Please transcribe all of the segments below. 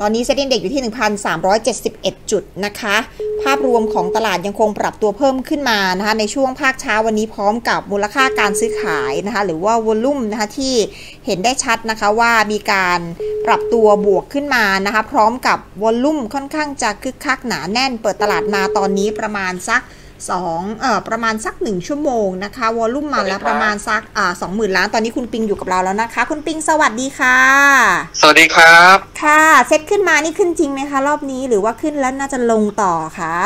ตอนนี้เซ็นเด็กอยู่ที่ 1,371 จุดนะคะ ภาพรวมของตลาดยังคงปรับตัวเพิ่มขึ้นมานะคะในช่วงภาคเช้าวันนี้พร้อมกับมูลค่าการซื้อขายนะคะหรือว่าวอลุ่มนะคะที่เห็นได้ชัดนะคะว่ามีการปรับตัวบวกขึ้นมานะคะพร้อมกับวอลุ่มค่อนข้างจะคึกคักหนาแน่นเปิดตลาดมาตอนนี้ประมาณสัก องเอ่อประมาณสักหนึ่งชั่วโมงนะคะวอลุ่มมาแล้วประมาณสักอ่าสองหมื่นล้านตอนนี้คุณปิงอยู่กับเราแล้วนะคะ คุณปิงสวัสดีค่ะ สวัสดีครับ ค่ะเซตขึ้นมานี่ขึ้นจริงไหมคะ รอบนี้หรือว่าขึ้นแล้วน่าจะลงต่อคะ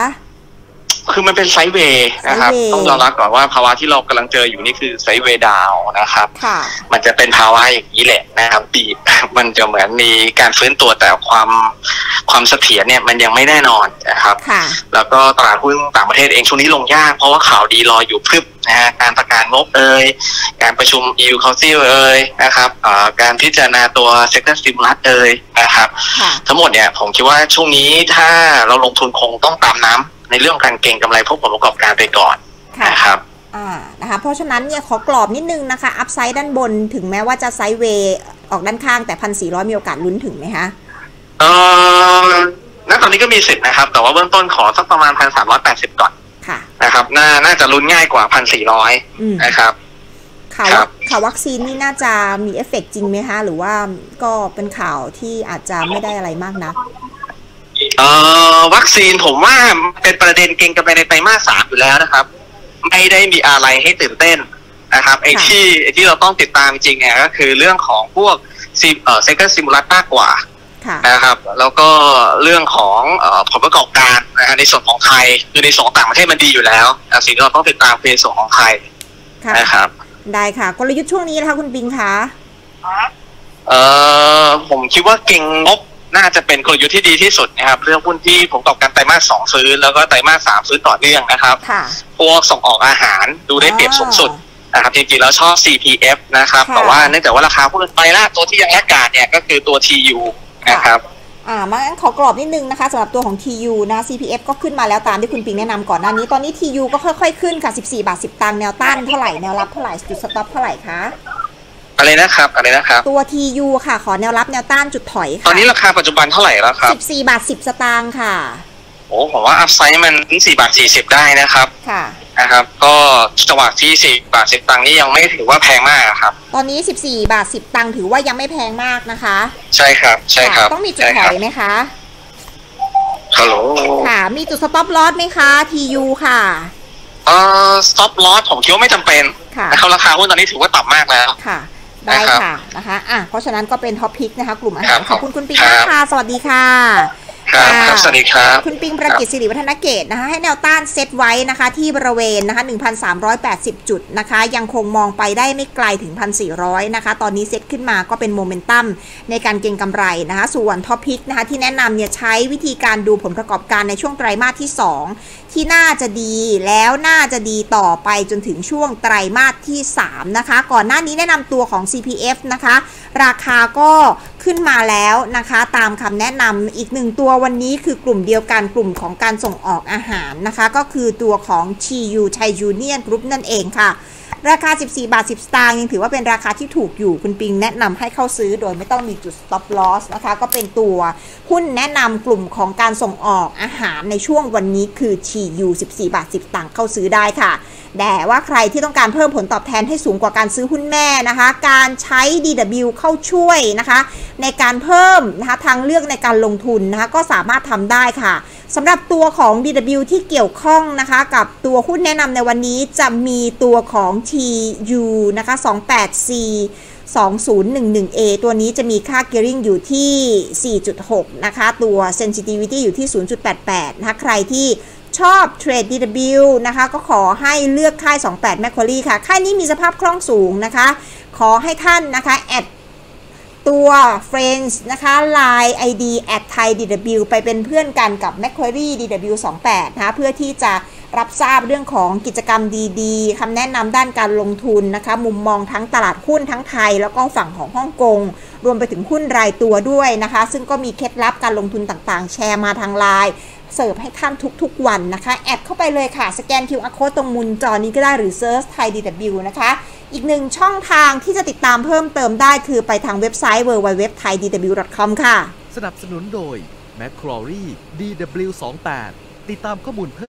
คือมันเป็นไซด์เวย์นะครับไซด์เวย์ต้องยอมรับก่อนว่าภาวะที่เรากำลังเจออยู่นี่คือไซด์เวย์ดาวน์นะครับค่ะมันจะเป็นภาวะอย่างนี้แหละนะครับบีบมันจะเหมือนมีการฟื้นตัวแต่ความ ความเสถียรเนี่ยมันยังไม่แน่นอนนะครับค่ะแล้วก็ตลาดหุ้นต่างประเทศเองช่วงนี้ลงยาก เพราะว่าข่าวดีรออยู่พรึบนะฮะการประกาศงบเอ่ยการประชุม EU Council เอ่ยนะครับเอ่อการพิจารณาตัว Sector Stimulus เอ่ยนะครับค่ะทั้งหมดเนี่ยผมคิดว่าช่วงนี้ถ้าเราลงทุนคงต้องตามน้ำในเรื่องการเก็งกำไรพวกผลประกอบการไปก่อนค่ะนะครับอ่านะคะเพราะฉะนั้นเนี่ยขอกรอบนิดนึงนะคะอัพไซด์ด้านบนถึงแม้ว่าจะไซด์เวย์ออกด้านข้างแต่พันสี่ร้อยมีโอกาสลุ้นถึงไหมคะเอ่อณต อนนี้ก็มีสิทธิ์นะครับ แต่ว่าเบื้องต้นขอสักประมาณพันสามร้อยแปดสิบก่อนค่ะนะครับ น่าน่าจะลุ้นง่ายกว่าพันสี่ร้อยอืมนะครับข่าวครัว่าบข่าววัคซีนนี่น่าจะมีเอฟเฟกต์จริงไหมคะ หรือว่าก็เป็นข่าวที่อาจจะไม่ได้อะไรมากนักเอ่อวัคซีนผมว่าเป็นประเด็นเก็งกำไรในไตรมาสสามอยู่แล้วนะครับ ไม่ได้มีอะไรให้ตื่นเต้นนะครับไอ้ค่ะที่ไอ้ที่เราต้องติดตามจริงๆเนี่ยก็คือเรื่องของพวกซิเอ่อ sector stimulus มากกว่าค่ะ นะครับแล้วก็เรื่องของเออผลประกอบการนะฮะในส่วนของไทยคือในส่วนของต่างประเทศมันดีอยู่แล้วแต่สิ่งที่เราต้องติดตามคือในส่วนของไทยค่ะนะครับได้ค่ะกลยุทธ์ช่วงนี้นะคะคุณปิงคะเออผมคิดว่าเก่งงบน่าจะเป็นกลยุทธ์ที่ดีที่สุดนะครับเรื่องหุ้นที่ผลประกอบการไตรมาสสองฟื้นแล้วก็ไตรมาสสามฟื้นต่อเนื่องนะครับค่ะพวกส่งออกอาหารดูได้เปรียบสูงสุดนะครับจริงๆแล้วชอบ CPF นะครับค่ะแต่ว่าเนื่องจากว่าราคาหุ้นไปละตัวที่ยังแลกกาดเนี่ยก็คือตัว TU นะครับอ่ามางั้นขอกรอบนิดนึงนะคะสำหรับตัวของ TU นะ CPF ก็ขึ้นมาแล้วตามที่คุณปิงแนะนำก่อนหน้านี้ ตอนนี้ TU ก็ค่อยๆขึ้นค่ะ 14 บาท 10 ตังค์แนวต้านเท่าไหร่ แนวรับเท่าไหร่ จุดสต็อปเท่าไหร่คะ อะไรนะครับ อะไรนะครับ ตัว TU ค่ะ ขอแนวรับแนวต้านจุดถอยตอค่ะนนี้ราคาปัจจุบันเท่าไหร่แล้วครับ 14 บาท 10 สตางค์ค่ะ โอ้ผมว่าอัพไซด์มันถึง4บาท 40 ได้นะครับ ค่ะ นะครับ ก็จังหวะที่4บาท10ตังค์นี่ยังไม่ถือว่าแพงมากอะครับ ตอนนี้14บาท10ตังค์ถือว่ายังไม่แพงมากนะคะ ใช่ครับ ใช่ครับะต้องมีจุดใช่ถคอรับยไหมคะฮัลโหลค่ะ มีจุด stop loss ไหมคะ TU ค่ะเอ่อ stop loss ผมคิดว่าไม่จำเป็นค่ะนะครับราคาหุ้นตอนนี้ถือว่าต่ำมากแล้วค่ะได้นะครับค่ะนะคะ อะ เพราะฉะนั้นก็เป็น top pick นะคะ กลุ่มอาหารครัหารบขอบคุณคุณปิงครับมากค่ะ สวัสดีค่ะ ครับค่ะครับสวัสดีครับ คุณปิงประกิตสิริวัฒนเกตนะคะ ให้แนวต้านเซตไว้นะคะ ที่บริเวณนะคะ 1,380 จุดนะคะ ยังคงมองไปได้ไม่ไกลถึง 1,400 นะคะ ตอนนี้เซตขึ้นมาก็เป็นโมเมนตัมในการเก็งกำไรนะคะ ส่วน top pick นะคะ ที่แนะนำเนี่ยใช้วิธีการดูผลประกอบการในช่วงไตรมาสที่ 2 ที่น่าจะดีแล้วน่าจะดีต่อไปจนถึงช่วงไตรมาสที่ 3 นะคะ ก่อนหน้านี้แนะนำตัวของ CPF นะคะ ราคาก็ ขึ้นมาแล้วนะคะ ตามคำแนะนำอีกหนึ่งตัววันนี้คือกลุ่มเดียวกันกลุ่มของการส่งออกอาหารนะคะ ก็คือตัวของ TU ไทยูเนียนกรุ๊ปนั่นเองค่ะ ราคา 14 บาท 10 สตางค์ยังถือว่าเป็นราคาที่ถูกอยู่คุณปิงแนะนำให้เข้าซื้อโดยไม่ต้องมีจุด stop loss นะคะ ก็เป็นตัวหุ้นแนะนำกลุ่มของการส่งออกอาหารในช่วงวันนี้คือ TU 14 บาท 10สตางค์เข้าซื้อได้ค่ะ แต่ว่าใครที่ต้องการเพิ่มผลตอบแทนให้สูงกว่าการซื้อหุ้นแม่นะคะ การใช้ DW เข้าช่วยนะคะ ในการเพิ่มนะคะทางเลือกในการลงทุนนะคะก็สามารถทำได้ค่ะ สำหรับตัวของ DW ที่เกี่ยวข้องนะคะกับตัวหุ้นแนะนำในวันนี้จะมีตัวของ TU นะคะ 28C 2011A ตัวนี้จะมีค่า gearing อยู่ที่ 4.6 นะคะ ตัว sensitivity อยู่ที่ 0.88 นะคะ ใครที่ชอบเทรด DW นะคะ ก็ขอให้เลือกค่าย 28 Macquarie ค่ะ ค่ายนี้มีสภาพคล่องสูงนะคะ ขอให้ท่านนะคะ แอด ตัว Friends นะคะ Line ID at Thai DW ไปเป็นเพื่อนกันกับ Macquarie DW 28นะคะเพื่อที่จะรับทราบเรื่องของกิจกรรมดีๆคำแนะนำด้านการลงทุนนะคะ มุมมองทั้งตลาดหุ้นทั้งไทย แล้วก็ฝั่งของฮ่องกง รวมไปถึงหุ้นรายตัวด้วยนะคะ ซึ่งก็มีเคล็ดลับการลงทุนต่างๆ แชร์มาทางไลน์เสิร์ฟให้ท่านทุกๆวันนะคะ แอดเข้าไปเลยค่ะ สแกน QR code ตรงมุมจอนี้ก็ได้หรือ Search Thai DW นะคะ อีกหนึ่งช่องทางที่จะติดตามเพิ่มเติมได้คือไปทางเว็บไซต์ www.thaidw.com ค่ะ สนับสนุนโดย m c q u a r i e DW28 ติดตามข้อมูลเพิ่ม